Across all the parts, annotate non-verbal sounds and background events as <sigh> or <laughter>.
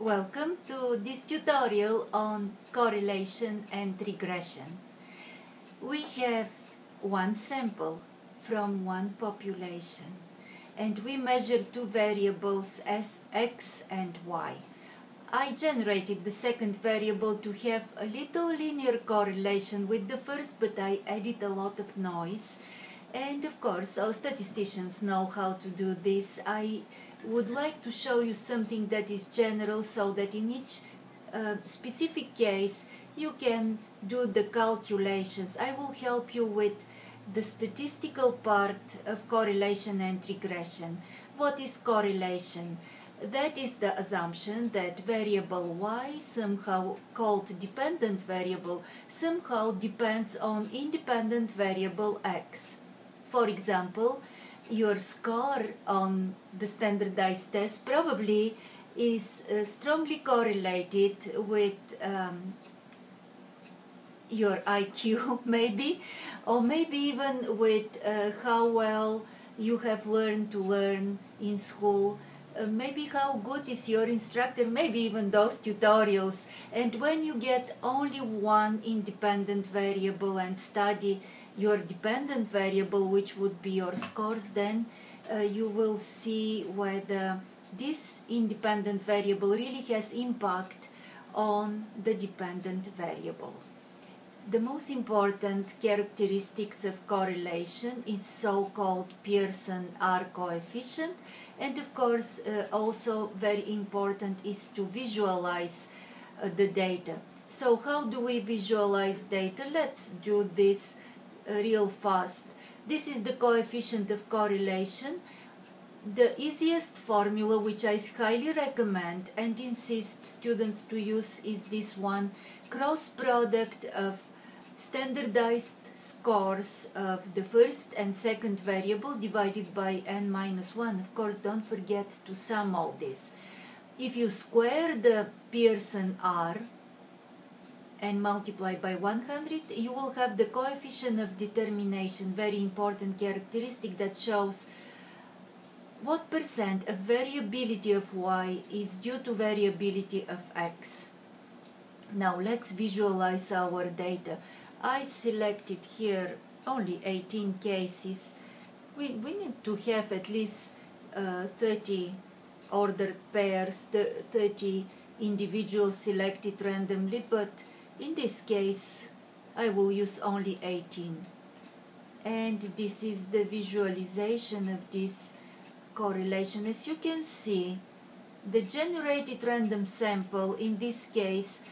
Welcome to this tutorial on correlation and regression. We have one sample from one population and we measure two variables as x and y. I generated the second variable to have a little linear correlation with the first but I added a lot of noise and of course our statisticians know how to do this. I would like to show you something that is general so that in each uh, specific case you can do the calculations. I will help you with the statistical part of correlation and regression. What is correlation? That is the assumption that variable y, somehow called dependent variable, somehow depends on independent variable x. For example, your score on the standardized test probably is uh, strongly correlated with um, your IQ, <laughs> maybe, or maybe even with uh, how well you have learned to learn in school. Uh, maybe how good is your instructor, maybe even those tutorials. And when you get only one independent variable and study your dependent variable, which would be your scores, then uh, you will see whether this independent variable really has impact on the dependent variable. The most important characteristics of correlation is so-called Pearson R coefficient and of course uh, also very important is to visualize uh, the data. So how do we visualize data? Let's do this real fast. This is the coefficient of correlation. The easiest formula which I highly recommend and insist students to use is this one cross product of standardized scores of the first and second variable divided by n minus 1. Of course, don't forget to sum all this. If you square the Pearson R, and multiply by 100, you will have the coefficient of determination, very important characteristic that shows what percent of variability of y is due to variability of x. Now let's visualize our data. I selected here only 18 cases. We, we need to have at least uh, 30 ordered pairs, 30 individuals selected randomly, but in this case, I will use only 18. And this is the visualization of this correlation. As you can see, the generated random sample in this case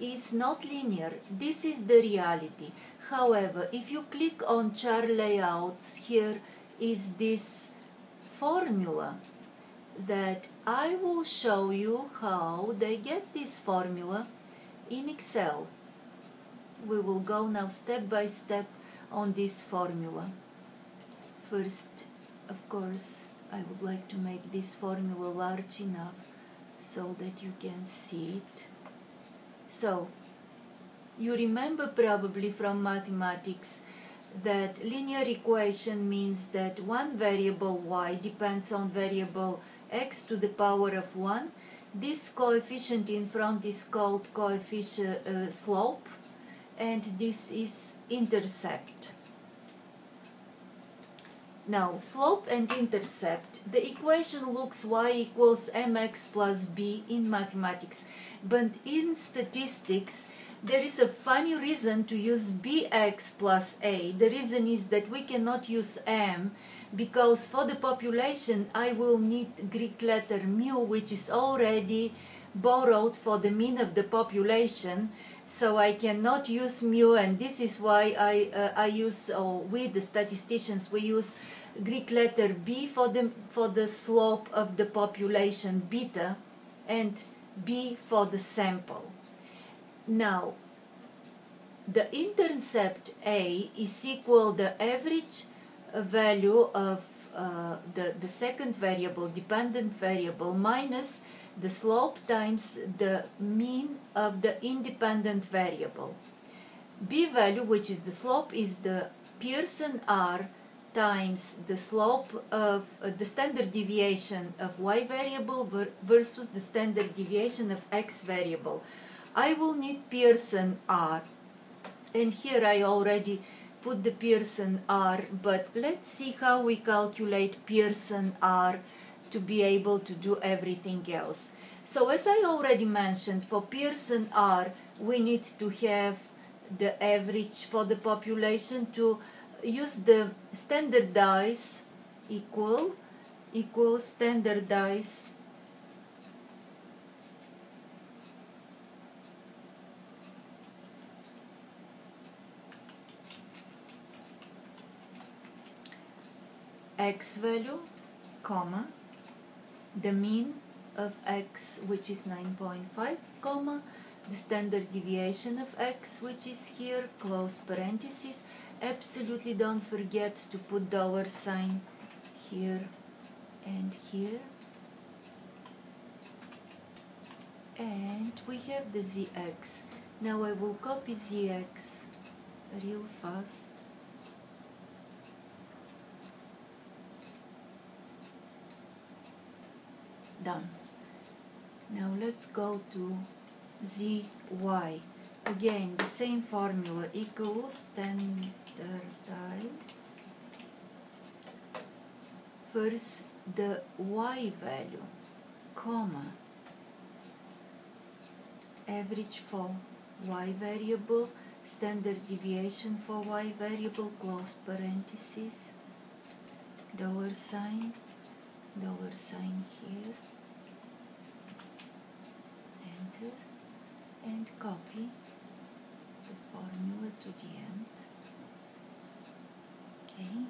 is not linear. This is the reality. However, if you click on chart layouts, here is this formula that I will show you how they get this formula in Excel. We will go now step by step on this formula. First, of course, I would like to make this formula large enough so that you can see it. So, you remember probably from mathematics that linear equation means that one variable y depends on variable x to the power of 1 this coefficient in front is called coefficient uh, slope and this is intercept. Now, slope and intercept, the equation looks y equals mx plus b in mathematics, but in statistics, there is a funny reason to use bx plus a. The reason is that we cannot use m because for the population I will need Greek letter mu which is already borrowed for the mean of the population. So I cannot use mu and this is why I, uh, I use, or we the statisticians, we use Greek letter b for the, for the slope of the population beta and b for the sample. Now, the intercept a is equal the average value of uh, the, the second variable, dependent variable, minus the slope times the mean of the independent variable. B value, which is the slope, is the Pearson R times the slope of uh, the standard deviation of y variable ver- versus the standard deviation of x variable. I will need Pearson R and here I already put the Pearson R but let's see how we calculate Pearson R to be able to do everything else. So as I already mentioned for Pearson R we need to have the average for the population to use the standardize equal equal standardize. X value comma the mean of x which is 9.5 comma the standard deviation of x which is here close parenthesis absolutely don't forget to put dollar sign here and here. And we have the zx now I will copy zx real fast. Done. Now let's go to zy again the same formula equals standardize first the y value comma. Average for y variable standard deviation for y variable close parenthesis dollar sign dollar sign here. Enter and copy the formula to the end okay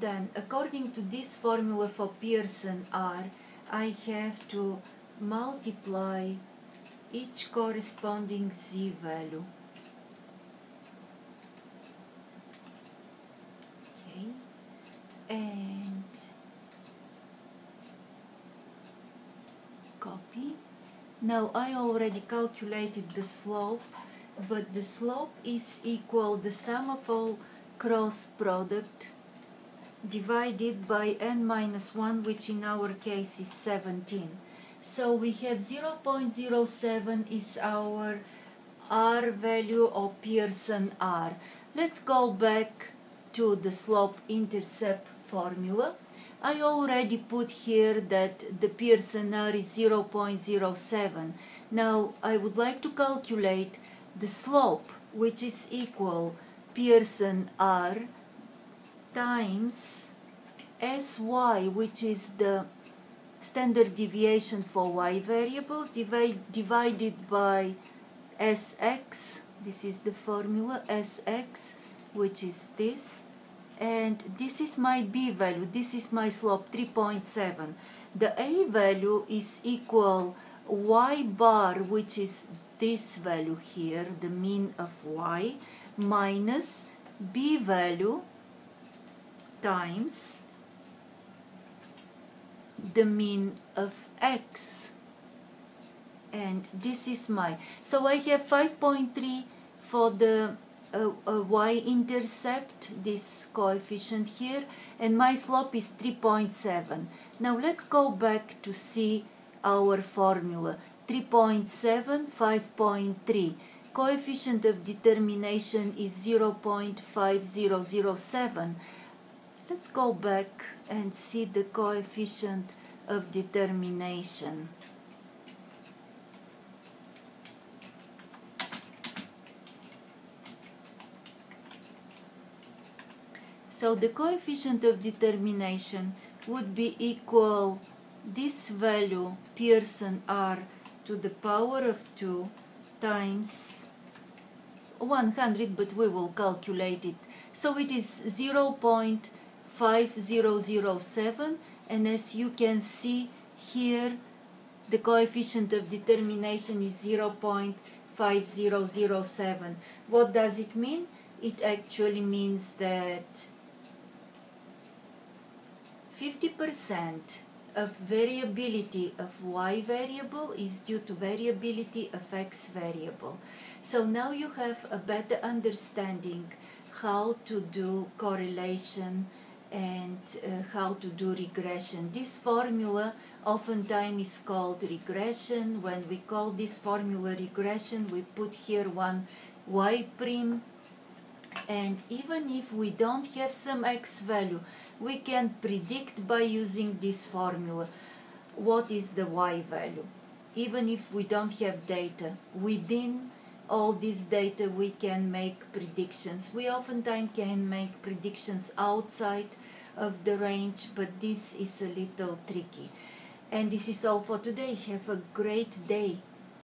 then according to this formula for Pearson R I have to multiply each corresponding z value. Okay. And copy. Now I already calculated the slope but the slope is equal the sum of all cross product divided by n minus 1 which in our case is 17 so we have 0.07 is our R value or Pearson R. Let's go back to the slope intercept formula. I already put here that the Pearson R is 0.07 now I would like to calculate the slope which is equal Pearson R times sy which is the standard deviation for y variable divide, divided by sx this is the formula sx which is this. And this is my b value. This is my slope 3.7 the a value is equal y bar which is this value here the mean of y minus b value times the mean of x. And this is my so I have 5.3 for the uh, uh, y-intercept this coefficient here and my slope is 3.7 now let's go back to see our formula. 3.7 5.3 coefficient of determination is 0.5007 let's go back and see the coefficient of determination. So the coefficient of determination would be equal this value Pearson R to the power of 2 times 100 but we will calculate it. So it is 0.5007 and as you can see here the coefficient of determination is 0.5007. What does it mean? It actually means that 50% of variability of y variable is due to variability of x variable. So now you have a better understanding how to do correlation and uh, how to do regression. This formula oftentimes is called regression. When we call this formula regression, we put here one y prime and even if we don't have some x value, we can predict by using this formula what is the y value. Even if we don't have data, within all this data we can make predictions. We oftentimes can make predictions outside of the range, but this is a little tricky. And this is all for today. Have a great day.